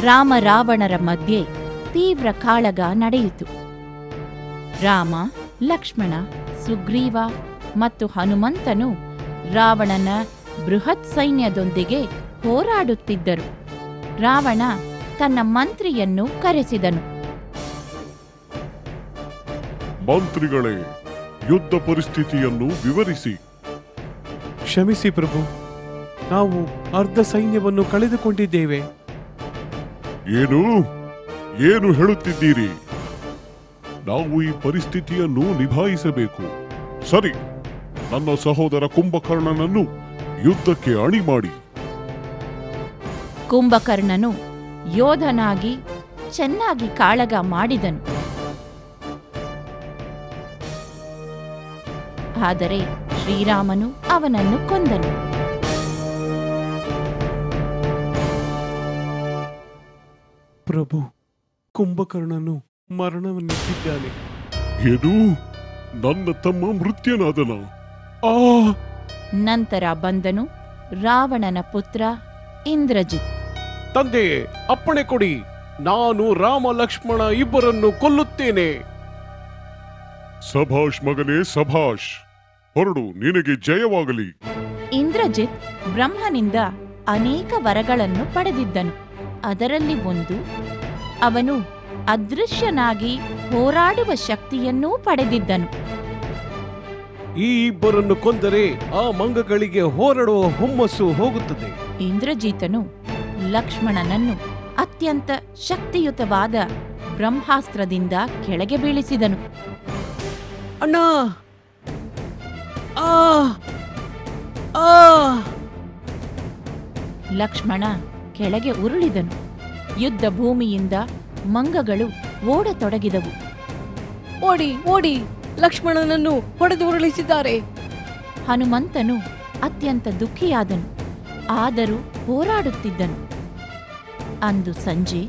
ರಾಮ ರಾವಣರ ಮಧ್ಯೆ ತೀವ್ರ ಕಾಳಗ ನಡೆಯಿತು. ರಾಮ ಲಕ್ಷ್ಮಣ ಸುಗ್ರೀವ ಮತ್ತು ಹನುಮಂತನು ರಾವಣನ ಬೃಹತ್ ಸೈನ್ಯದೊಂದಿಗೆ ಹೋರಾಡುತ್ತಿದ್ದರು. ರಾವಣ ತನ್ನ ಮಂತ್ರಿಯನ್ನು ಕರೆಸಿದನು. ಮಂತ್ರಿಗಳೇ ಯುದ್ಧ ಪರಿಸ್ಥಿತಿಯನ್ನು ವಿವರಿಸಿ. ಕ್ಷಮಿಸಿ ಪ್ರಭು ನಾವು ಅರ್ಧ ಸೈನ್ಯವನ್ನು ಕಳೆದುಕೊಂಡಿದ್ದೇವೆ. ಏನು? ಏನು ಹೇಳುತ್ತಿದ್ದೀರಿ? ನಾವು ಈ ಪರಿಸ್ಥಿತಿಯನ್ನು ನಿಭಾಯಿಸಬೇಕು. ಸರಿ, ನನ್ನ ಸಹೋದರ ಕುಂಭಕರ್ಣನನ್ನು ಯುದ್ಧಕ್ಕೆ ಅಣಿ ಮಾಡಿ. ಕುಂಭಕರ್ಣನು ಯೋಧನಾಗಿ ಚೆನ್ನಾಗಿ ಕಾಳಗ ಮಾಡಿದನು. ಆದರೆ ಶ್ರೀರಾಮನು ಅವನನ್ನು ಕೊಂದನು. ಪ್ರಭು ಕುಂಭಕರ್ಣನು ಮರಣವನ್ನೆತ್ತಿದ್ದಾನೆ ಎದು ನನ್ನ ತಮ್ಮ ಮೃತ್ಯನಾದನ. ಆ! ನಂತರ ಬಂದನು ರಾವಣನ ಪುತ್ರ ಇಂದ್ರಜಿತ್. ತಂದೆ ಅಪ್ಪಣೆ ಕೊಡಿ ನಾನು ರಾಮ ಲಕ್ಷ್ಮಣ ಇಬ್ಬರನ್ನು ಕೊಲ್ಲುತ್ತೇನೆ. ಸಭಾಷ್ ಮಗನೇ ಸಭಾಷ್ ಹೊರಡು ನಿನಗೆ ಜಯವಾಗಲಿ. ಇಂದ್ರಜಿತ್ ಬ್ರಹ್ಮನಿಂದ ಅನೇಕ ವರಗಳನ್ನು ಪಡೆದಿದ್ದನು. ಅದರಲ್ಲಿ ಒಂದು ಅವನು ಅದೃಶ್ಯನಾಗಿ ಹೋರಾಡುವ ಶಕ್ತಿಯನ್ನೂ ಪಡೆದಿದ್ದನು. ಈ ಇಬ್ಬರನ್ನು ಕೊಂದರೆ ಆ ಮಂಗಗಳಿಗೆ ಹೋರಾಡುವ ಹುಮ್ಮಸ್ಸು ಹೋಗುತ್ತದೆ. ಇಂದ್ರಜಿತನು ಲಕ್ಷ್ಮಣನನ್ನು ಅತ್ಯಂತ ಶಕ್ತಿಯುತವಾದ ಬ್ರಹ್ಮಾಸ್ತ್ರದಿಂದ ಕೆಳಗೆ ಬೀಳಿಸಿದನು. ಅಣ್ಣ! ಆ! ಆ! ಲಕ್ಷ್ಮಣ ಕೆಳಗೆ ಉರುಳಿದನು. ಯುದ್ಧ ಭೂಮಿಯಿಂದ ಮಂಗಗಳು ಓಡತೊಡಗಿದವು. ಓಡಿ ಓಡಿ ಲಕ್ಷ್ಮಣನನ್ನು ಹೊಡೆದು ಉರುಳಿಸಿದ್ದಾರೆ. ಹನುಮಂತನು ಅತ್ಯಂತ ದುಃಖಿಯಾದನು. ಆದರೂ ಹೋರಾಡುತ್ತಿದ್ದನು. ಅಂದು ಸಂಜೆ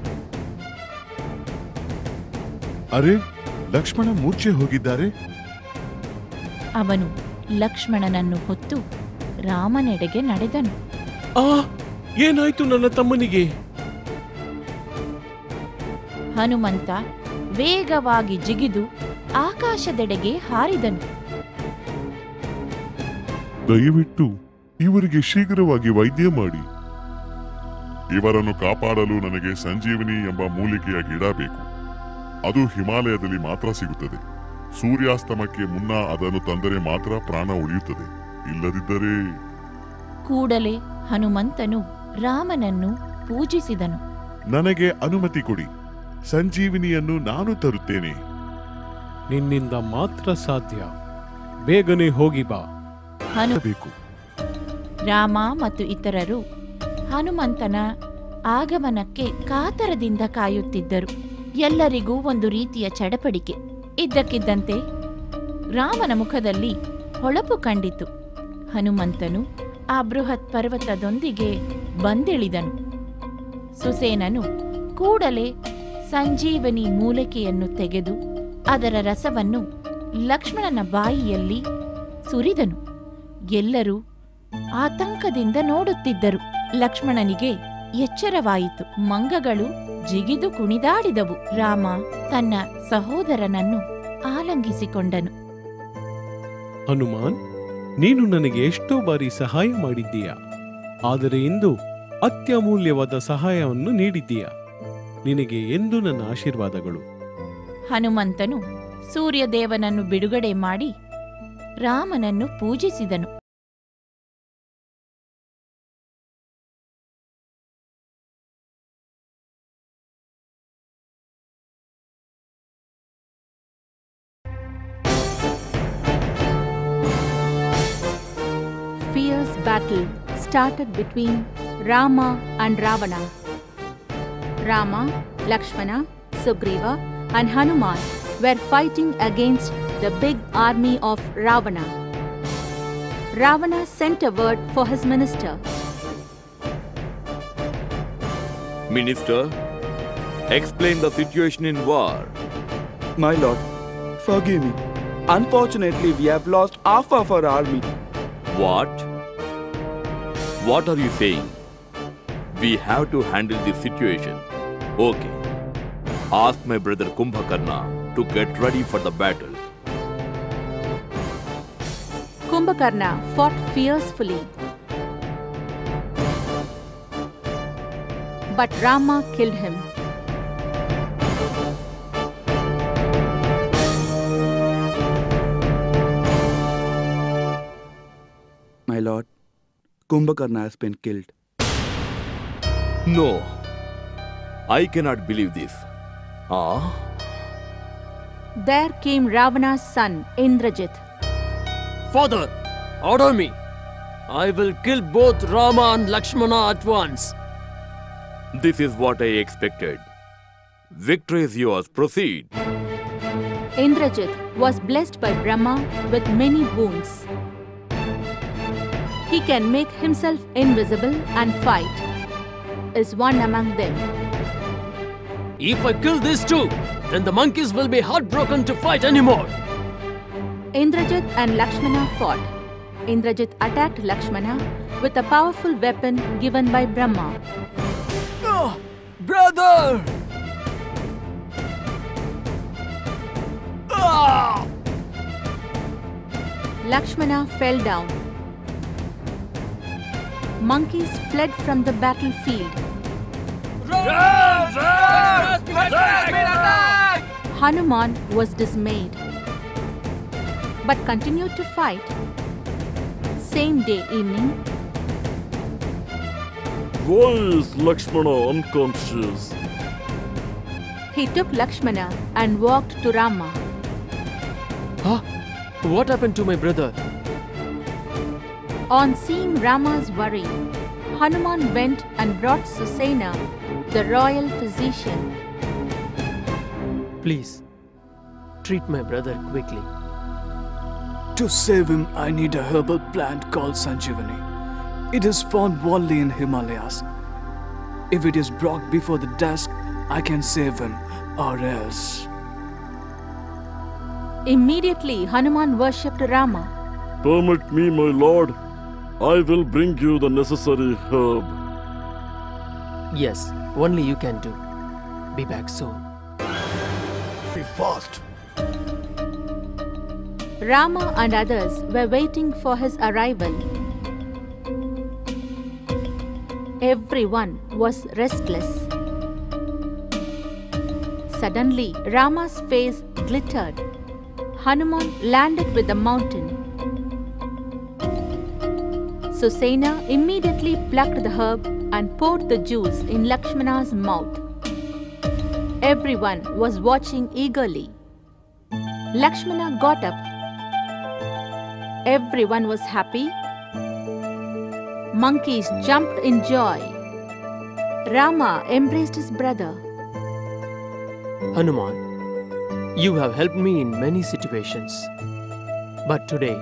ಅರೆ ಲಕ್ಷ್ಮಣ ಮೂರ್ಛೆ ಹೋಗಿದ್ದಾರೆ? ಅವನು ಲಕ್ಷ್ಮಣನನ್ನು ಹೊತ್ತು ರಾಮನೆಡೆಗೆ ನಡೆದನು. ಆ ಏನಾಯ್ತು ನನ್ನ ತಮ್ಮನಿಗೆ? ಹನುಮಂತ ವೇಗವಾಗಿ ಜಿಗಿದು ಆಕಾಶದೆಡೆಗೆ ಹಾರಿದನು. ದಯವಿಟ್ಟು ಇವರಿಗೆ ಶೀಘ್ರವಾಗಿ ವೈದ್ಯ ಮಾಡಿ. ಇವರನ್ನು ಕಾಪಾಡಲು ನನಗೆ ಸಂಜೀವಿನಿ ಎಂಬ ಮೂಲಿಕೆಯ ಗಿಡ ಬೇಕು ಅದು ಹಿಮಾಲಯದಲ್ಲಿ ಮಾತ್ರ ಸಿಗುತ್ತದೆ. ಸೂರ್ಯಾಸ್ತಮಕ್ಕೆ ಮುನ್ನ ಅದನ್ನು ತಂದರೆ ಮಾತ್ರ ಪ್ರಾಣ ಉಳಿಯುತ್ತದೆ. ಇಲ್ಲದಿದ್ದರೆ ಕೂಡಲೇ ಹನುಮಂತನು ರಾಮನನ್ನು ಪೂಜಿಸಿದನು. ನನಗೆ ಅನುಮತಿ ಕೊಡಿ. ಸಂಜೀವಿನಿಯನ್ನು ನಾನು ತರುತ್ತೇನೆ. ನಿನ್ನಿಂದ ಮಾತ್ರ ಸಾಧ್ಯ. ಬೇಗನೆ ಹೋಗಿ ಬಾ. ಹನು ಬೇಕು ರಾಮ ಮತ್ತು ಇತರರು ಹನುಮಂತನ ಆಗಮನಕ್ಕೆ ಕಾತರದಿಂದ ಕಾಯುತ್ತಿದ್ದರು. ಎಲ್ಲರಿಗೂ ಒಂದು ರೀತಿಯ ಚಡಪಡಿಕೆ. ಇದ್ದಕ್ಕಿದ್ದಂತೆ ರಾಮನ ಮುಖದಲ್ಲಿ ಹೊಳಪು ಕಂಡಿತು. ಹನುಮಂತನು ಆ ಬೃಹತ್ ಪರ್ವತದೊಂದಿಗೆ ಬಂದಿಳಿದನು. ಸುಸೇನನು ಕೂಡಲೇ ಸಂಜೀವನಿ ಮೂಲಿಕೆಯನ್ನು ತೆಗೆದು ಅದರ ರಸವನ್ನು ಲಕ್ಷ್ಮಣನ ಬಾಯಿಯಲ್ಲಿ ಸುರಿದನು. ಎಲ್ಲರೂ ಆತಂಕದಿಂದ ನೋಡುತ್ತಿದ್ದರು. ಲಕ್ಷ್ಮಣನಿಗೆ ಎಚ್ಚರವಾಯಿತು. ಮಂಗಗಳು ಜಿಗಿದು ಕುಣಿದಾಡಿದವು. ರಾಮ ತನ್ನ ಸಹೋದರನನ್ನು ಆಲಂಗಿಸಿಕೊಂಡನು. ಹನುಮಾನ್, ನೀನು ನನಗೆ ಎಷ್ಟೋ ಬಾರಿ ಸಹಾಯ ಮಾಡಿದ್ದೀಯ? ಆದರೆ ಇಂದು ಅತ್ಯಮೂಲ್ಯವಾದ ಸಹಾಯವನ್ನು ನೀಡಿದ್ದೀಯ? ನಿನಗೆ ಎಂದು ನನ್ನ ಆಶೀರ್ವಾದಗಳು. ಹನುಮಂತನು ಸೂರ್ಯದೇವನನ್ನು ಬಿಡುಗಡೆ ಮಾಡಿ ರಾಮನನ್ನು ಪೂಜಿಸಿದನು. Fierce battle. Started between Rama and Ravana. Rama, Lakshmana, Sugriva, and Hanuman were fighting against the big army of Ravana. Ravana sent a word for his minister. Minister, explain the situation in war. My lord, forgive me. Unfortunately, we have lost half of our army. What? What are you saying? We have to handle this situation. Okay. Ask my brother Kumbhakarna to get ready for the battle. Kumbhakarna fought fiercely. But Rama killed him. Kumbhakarna has been killed. No. I cannot believe this. Ah? There came Ravana's son, Indrajit. Father, order me. I will kill both Rama and Lakshmana at once. This is what I expected. Victory is yours. Proceed. Indrajit was blessed by Brahma with many boons. He can make himself invisible and fight. Is one among them. If I kill these two, then the monkeys will be heartbroken to fight anymore. Indrajit and Lakshmana fought. Indrajit attacked Lakshmana with a powerful weapon given by Brahma. Ah, brother! Ah! Lakshmana fell down. Monkeys fled from the battlefield. Hanuman was dismayed but continued to fight. Same day evening, Why is Lakshmana unconscious? he took Lakshmana and walked to Rama. Huh? What happened to my brother? On seeing Rama's worry, Hanuman went and brought Susena, the royal physician. Please, treat my brother quickly. To save him, I need a herbal plant called Sanjivani. It is found only in Himalayas. If it is brought before the dusk, I can save him, or else. Immediately, Hanuman worshipped Rama. Permit me, my lord. I will bring you the necessary herb. Yes, only you can do. Be back soon. Be fast. Rama and others were waiting for his arrival. Everyone was restless. Suddenly, Rama's face glittered. Hanuman landed with the mountain. Susena immediately plucked the herb and poured the juice in Lakshmana's mouth. Everyone was watching eagerly. Lakshmana got up. Everyone was happy. Monkeys jumped in joy. Rama embraced his brother. Hanuman, you have helped me in many situations. But today,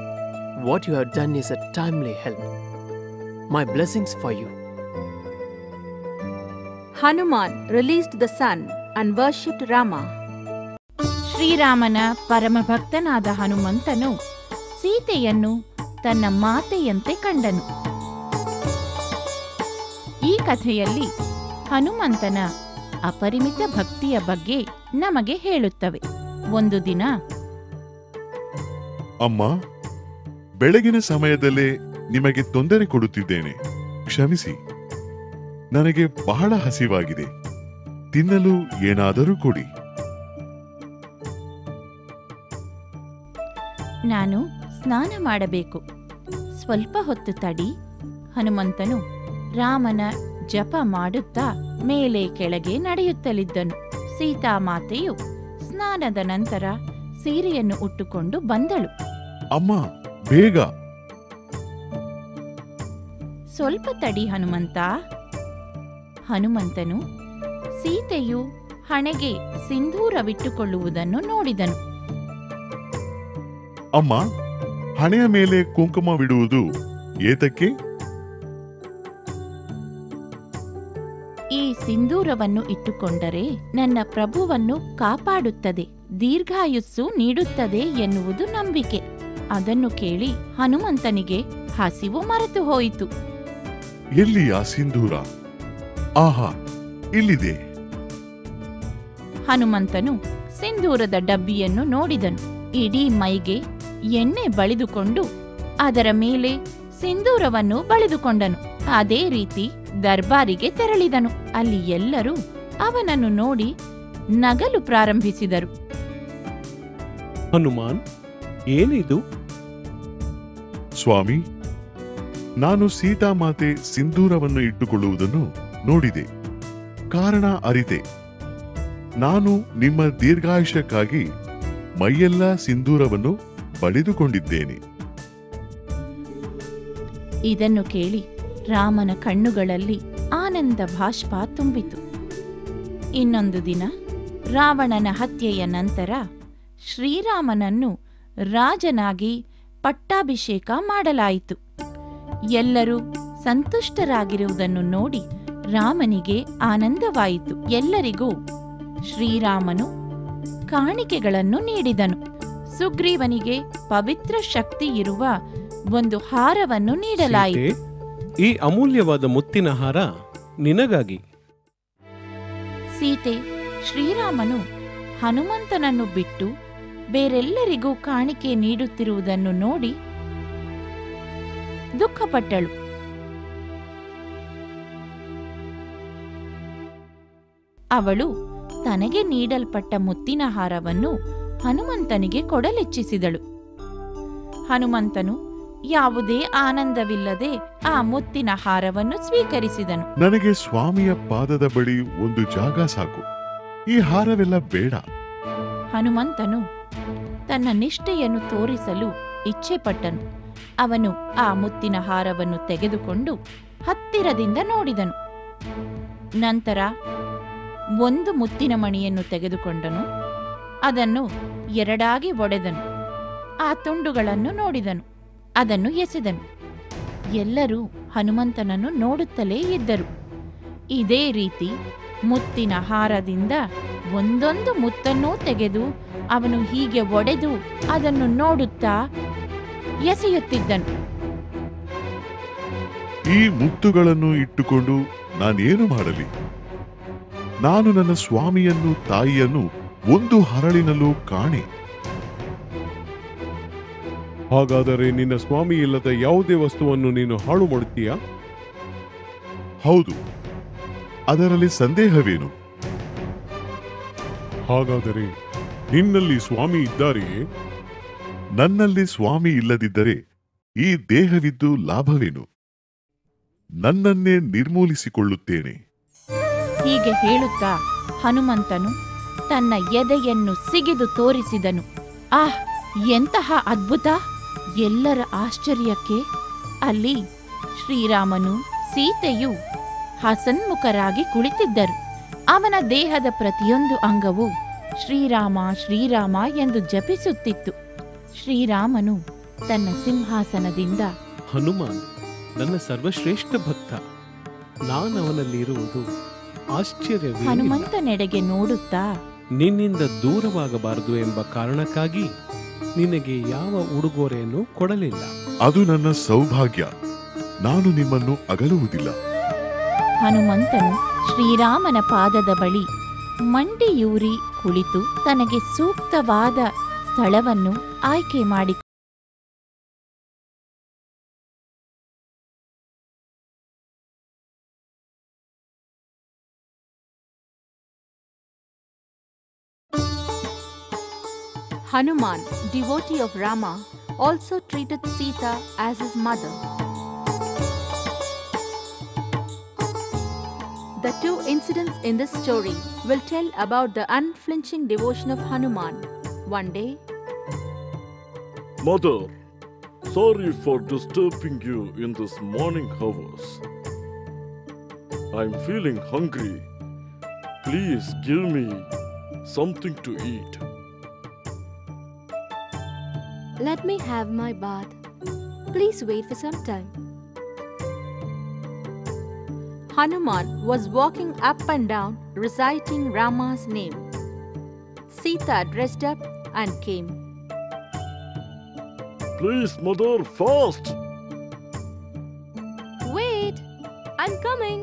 what you have done is a timely help. My blessings for you. Hanuman released the sun and worshipped Rama. ಶ್ರೀರಾಮನ ಪರಮಭಕ್ತನಾದ ಹನುಮಂತನು ಸೀತೆಯನ್ನು ತನ್ನ ಮಾತೆಯಂತೆ ಕಂಡನು ಈ ಕಥೆಯಲ್ಲಿ ಹನುಮಂತನ ಅಪರಿಮಿತ ಭಕ್ತಿಯ ಬಗ್ಗೆ ನಮಗೆ ಹೇಳುತ್ತವೆ ಒಂದು ದಿನ ಅಮ್ಮ ಬೆಳಗಿನ ಸಮಯದಲ್ಲೇ ನಿಮಗೆ ತೊಂದರೆ ಕೊಡುತ್ತಿದ್ದೇನೆ. ಕ್ಷಮಿಸಿ. ನನಗೆ ಬಹಳ ಹಸಿವಾಗಿದೆ. ತಿನ್ನಲು ಏನಾದರೂ ಕೊಡಿ. ನಾನು ಸ್ನಾನ ಮಾಡಬೇಕು. ಸ್ವಲ್ಪ ಹೊತ್ತು ತಡಿ. ಹನುಮಂತನು ರಾಮನ ಜಪ ಮಾಡುತ್ತಾ ಮೇಲೆ ಕೆಳಗೆ ನಡೆಯುತ್ತಲಿದ್ದನು. ಸೀತಾಮಾತೆಯು ಸ್ನಾನದ ನಂತರ ಸೀರೆಯನ್ನು ಉಟ್ಟುಕೊಂಡು ಬಂದಳು. ಅಮ್ಮ ಬೇಗ. ಸ್ವಲ್ಪ ತಡಿ ಹನುಮಂತ. ಹನುಮಂತನು ಸೀತೆಯು ಹಣೆಗೆ ಸಿಂಧೂರವಿಟ್ಟುಕೊಳ್ಳುವುದನ್ನು ನೋಡಿದನು. ಅಮ್ಮ ಹಣೆಯ ಮೇಲೆ ಕುಂಕುಮವಿಡುವುದು ಏತಕ್ಕೆ? ಈ ಸಿಂಧೂರವನ್ನು ಇಟ್ಟುಕೊಂಡರೆ ನನ್ನ ಪ್ರಭುವನ್ನು ಕಾಪಾಡುತ್ತದೆ ದೀರ್ಘಾಯುಸ್ಸು ನೀಡುತ್ತದೆ ಎನ್ನುವುದು ನಂಬಿಕೆ. ಅದನ್ನು ಕೇಳಿ ಹನುಮಂತನಿಗೆ ಹಸಿವು ಮರೆತು ಹೋಯಿತು. ಎಲ್ಲಿ ಆ ಸಿಂಧೂರ? ಆಹಾ ಇಲ್ಲಿದೆ. ಹನುಮಂತನು ಸಿಂಧೂರದ ಡಬ್ಬಿಯನ್ನು ನೋಡಿದನು. ಇಡೀ ಮೈಗೆ ಎಣ್ಣೆ ಬಳಿದುಕೊಂಡು ಅದರ ಮೇಲೆ ಸಿಂಧೂರವನ್ನು ಬಳಿದುಕೊಂಡನು. ಅದೇ ರೀತಿ ದರ್ಬಾರಿಗೆ ತೆರಳಿದನು. ಅಲ್ಲಿ ಎಲ್ಲರೂ ಅವನನ್ನು ನೋಡಿ ನಗಲು ಪ್ರಾರಂಭಿಸಿದರು. ಹನುಮಾನ್ ಏನಿದು? ಸ್ವಾಮಿ ನಾನು ಸೀತಾಮಾತೆ ಸಿಂಧೂರವನ್ನು ಇಟ್ಟುಕೊಳ್ಳುವುದನ್ನು ನೋಡಿದೆ. ಕಾರಣ ಅರಿತೆ. ನಾನು ನಿಮ್ಮ ದೀರ್ಘಾಯುಷ್ಯಕ್ಕಾಗಿ ಮೈಯೆಲ್ಲ ಸಿಂಧೂರವನ್ನು ಬಳಿದುಕೊಂಡಿದ್ದೇನೆ. ಇದನ್ನು ಕೇಳಿ ರಾಮನ ಕಣ್ಣುಗಳಲ್ಲಿ ಆನಂದ ಭಾಷ್ಪ ತುಂಬಿತು. ಇನ್ನೊಂದು ದಿನ ರಾವಣನ ಹತ್ಯೆಯ ನಂತರ ಶ್ರೀರಾಮನನ್ನು ರಾಜನಾಗಿ ಪಟ್ಟಾಭಿಷೇಕ ಮಾಡಲಾಯಿತು. ಎಲ್ಲರೂ ಸಂತುಷ್ಟರಾಗಿರುವುದನ್ನು ನೋಡಿ ರಾಮನಿಗೆ ಆನಂದವಾಯಿತು. ಎಲ್ಲರಿಗೂ ಶ್ರೀರಾಮನು ಕಾಣಿಕೆಗಳನ್ನು ನೀಡಿದನು. ಸುಗ್ರೀವನಿಗೆ ಪವಿತ್ರ ಶಕ್ತಿ ಇರುವ ಒಂದು ಹಾರವನ್ನು ನೀಡಲಾಯಿತು. ಈ ಅಮೂಲ್ಯವಾದ ಮುತ್ತಿನ ಹಾರ ನಿನಗಾಗಿ. ಸೀತೆ ಶ್ರೀರಾಮನು ಹನುಮಂತನನ್ನು ಬಿಟ್ಟು ಬೇರೆಲ್ಲರಿಗೂ ಕಾಣಿಕೆ ನೀಡುತ್ತಿರುವುದನ್ನು ನೋಡಿ ದುಃಖಪಟ್ಟಳು. ಅವಳು ತನಗೆ ನೀಡಲ್ಪಟ್ಟ ಮುತ್ತಿನ ಹಾರವನ್ನು ಹನುಮಂತನಿಗೆ ಕೊಡಲಿಚ್ಛಿಸಿದಳು ಹನುಮಂತನು ಯಾವುದೇ ಆನಂದವಿಲ್ಲದೆ ಆ ಮುತ್ತಿನ ಹಾರವನ್ನು ಸ್ವೀಕರಿಸಿದನು. ನನಗೆ ಸ್ವಾಮಿಯ ಪಾದದ ಬಳಿ ಒಂದು ಜಾಗ ಸಾಕು. ಈ ಹಾರವೆಲ್ಲ ಬೇಡ. ಹನುಮಂತನು ತನ್ನ ನಿಷ್ಠೆಯನ್ನು ತೋರಿಸಲು ಇಚ್ಛೆಪಟ್ಟನು. ಅವನು ಆ ಮುತ್ತಿನ ಹಾರವನ್ನು ತೆಗೆದುಕೊಂಡು ಹತ್ತಿರದಿಂದ ನೋಡಿದನು. ನಂತರ ಒಂದು ಮುತ್ತಿನ ಮಣಿಯನ್ನು ತೆಗೆದುಕೊಂಡನು. ಅದನ್ನು ಎರಡಾಗಿ ಒಡೆದನು. ಆ ತುಂಡುಗಳನ್ನು ನೋಡಿದನು. ಅದನ್ನು ಎಸೆದನು. ಎಲ್ಲರೂ ಹನುಮಂತನನ್ನು ನೋಡುತ್ತಲೇ ಇದ್ದರು. ಇದೇ ರೀತಿ ಮುತ್ತಿನ ಹಾರದಿಂದ ಒಂದೊಂದು ಮುತ್ತನ್ನೂ ತೆಗೆದು ಅವನು ಹೀಗೆ ಒಡೆದು ಅದನ್ನು ನೋಡುತ್ತಾ ಎಸೆಯುತ್ತಿದ್ದನು. ಈ ಮುತ್ತುಗಳನ್ನು ಇಟ್ಟುಕೊಂಡು ನಾನೇನು ಮಾಡಲಿ? ನಾನು ನನ್ನ ಸ್ವಾಮಿಯನ್ನು, ತಾಯಿಯನ್ನು ಒಂದು ಹರಳಿನಲ್ಲೂ ಕಾಣೆ. ಹಾಗಾದರೆ ನಿನ್ನ ಸ್ವಾಮಿ ಇಲ್ಲದ ಯಾವುದೇ ವಸ್ತುವನ್ನು ನೀನು ಹಾಳು ಮಾಡುತ್ತೀಯಾ? ಹೌದು. ಅದರಲ್ಲಿ ಸಂದೇಹವೇನು? ಹಾಗಾದರೆ ನಿನ್ನಲ್ಲಿ ಸ್ವಾಮಿ ಇದ್ದಾರೆಯೇ? ನನ್ನಲ್ಲಿ ಸ್ವಾಮಿ ಇಲ್ಲದಿದ್ದರೆ ಈ ದೇಹವಿದ್ದು ಲಾಭವೇನು? ನನ್ನನ್ನೇ ನಿರ್ಮೂಲಿಸಿಕೊಳ್ಳುತ್ತೇನೆ. ಹೀಗೆ ಹೇಳುತ್ತಾ ಹನುಮಂತನು ತನ್ನ ಎದೆಯನ್ನು ಸಿಗಿದು ತೋರಿಸಿದನು. ಆಹ್, ಎಂತಹ ಅದ್ಭುತ! ಎಲ್ಲರ ಆಶ್ಚರ್ಯಕ್ಕೆ ಅಲ್ಲಿ ಶ್ರೀರಾಮನು ಸೀತೆಯು ಹಸನ್ಮುಖರಾಗಿ ಕುಳಿತಿದ್ದರು. ಅವನ ದೇಹದ ಪ್ರತಿಯೊಂದು ಅಂಗವು ಶ್ರೀರಾಮ ಶ್ರೀರಾಮ ಎಂದು ಜಪಿಸುತ್ತಿತ್ತು. ಶ್ರೀರಾಮನು ತನ್ನ ಸಿಂಹಾಸನದಿಂದ ಹನುಮಾನ್ ನನ್ನ ಸರ್ವಶ್ರೇಷ್ಠ ಭಕ್ತ ನಾನವನಲ್ಲಿರುವುದು ಆಶ್ಚರ್ಯವೇ ಹನುಮಂತನೆಡೆಗೆ ನೋಡುತ್ತಾ ನಿನ್ನಿಂದ ದೂರವಾಗಬಾರದು ಎಂಬ ಕಾರಣಕ್ಕಾಗಿ ನಿನಗೆ ಯಾವ ಉಡುಗೊರೆಯನ್ನು ಕೊಡಲಿಲ್ಲ. ಅದು ನನ್ನ ಸೌಭಾಗ್ಯ. ನಾನು ನಿಮ್ಮನ್ನು ಅಗಲುವುದಿಲ್ಲ. ಹನುಮಂತನು ಶ್ರೀರಾಮನ ಪಾದದ ಬಳಿ ಮಂಡಿಯೂರಿ ಕುಳಿತು ತನಗೆ ಸೂಕ್ತವಾದ ಸ್ಥಳವನ್ನು ಆಯ್ಕೆ ಮಾಡಿ Hanuman, devotee of Rama, also treated Sita as his mother. The two incidents in this story will tell about the unflinching devotion of Hanuman. One day, Mother, sorry for disturbing you in this morning hours. I'm feeling hungry. Please give me something to eat. Let me have my bath. Please wait for some time. Hanuman was walking up and down reciting Rama's name. Sita dressed up and came. Please, mother, fast! Wait, I'm coming.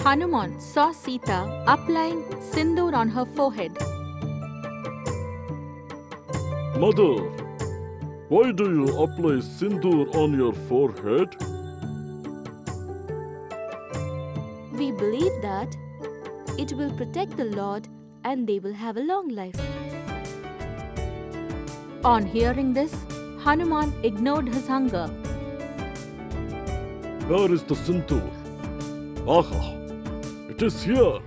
Hanuman saw Sita applying sindoor on her forehead. Mother, why do you apply sindoor on your forehead? We believe that it will protect the Lord and they will have a long life. On hearing this, Hanuman ignored his hunger. Where is the sindoor? Aha! It is here!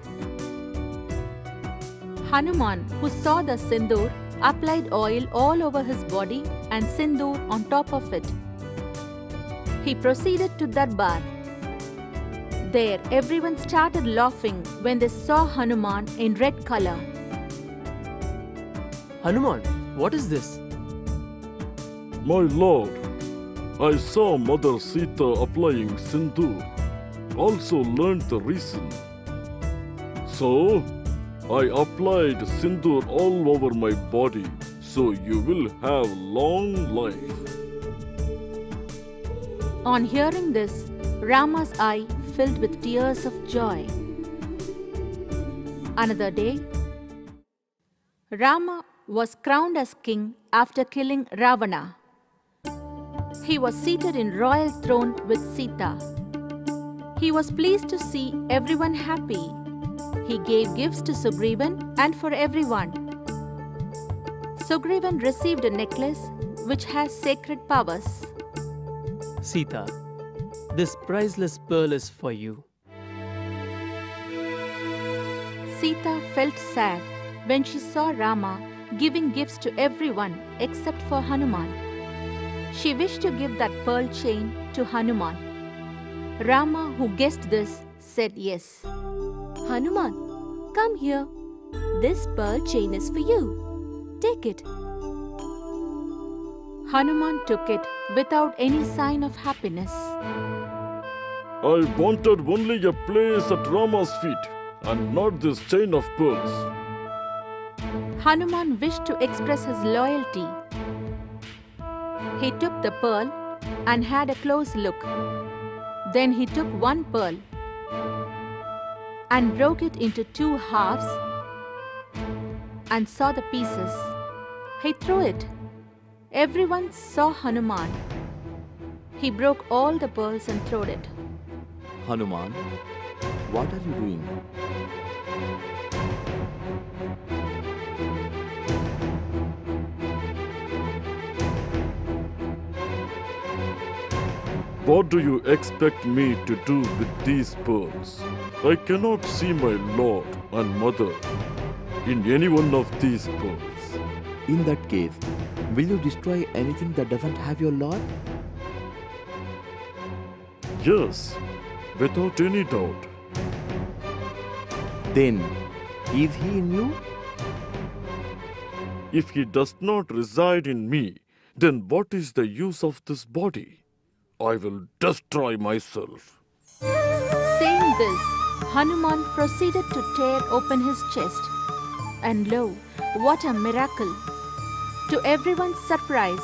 Hanuman, who saw the sindoor, applied oil all over his body and sindoor on top of it. He proceeded to Darbar. There, everyone started laughing when they saw Hanuman in red color. Hanuman, what is this? My lord, I saw Mother Sita applying sindoor. Also learned the reason. So, I applied sindoor all over my body, so you will have long life. On hearing this, Rama's eye filled with tears of joy. Another day, Rama was crowned as king after killing Ravana. He was seated in royal throne with Sita. He was pleased to see everyone happy. He gave gifts to Sugrivan and for everyone. Sugrivan received a necklace which has sacred powers. Sita, this priceless pearl is for you. Sita felt sad when she saw Rama giving gifts to everyone except for Hanuman. She wished to give that pearl chain to Hanuman. Rama, who guessed this, said yes. Hanuman, come here. This pearl chain is for you. Take it. Hanuman took it without any sign of happiness. I wanted only a place at Rama's feet and not this chain of pearls. Hanuman wished to express his loyalty. He took the pearl and had a close look. Then he took one pearl and broke it into two halves and saw the pieces. He threw it. Everyone saw Hanuman. He broke all the pearls and threw it. Hanuman, what are you doing? What do you expect me to do with these pearls? I cannot see my lord and mother in any one of these pearls. In that case, will you destroy anything that doesn't have your lord? Yes, without any doubt. Then, is he in you? If he does not reside in me, then what is the use of this body? I will destroy myself. Saying this, Hanuman proceeded to tear open his chest. And lo, what a miracle! To everyone's surprise,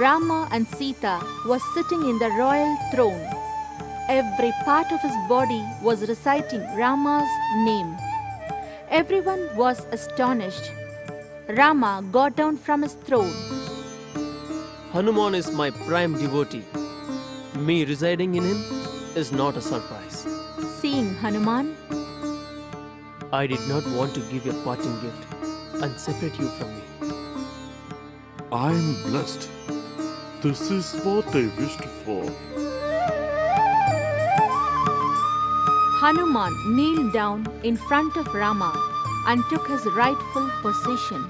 Rama and Sita were sitting in the royal throne. Every part of his body was reciting Rama's name. Everyone was astonished. Rama got down from his throne. Hanuman is my prime devotee. Me residing in him is not a surprise. Seeing Hanuman, I did not want to give you a parting gift and separate you from me. I am blessed. This is what I wished for. Hanuman kneeled down in front of Rama and took his rightful position.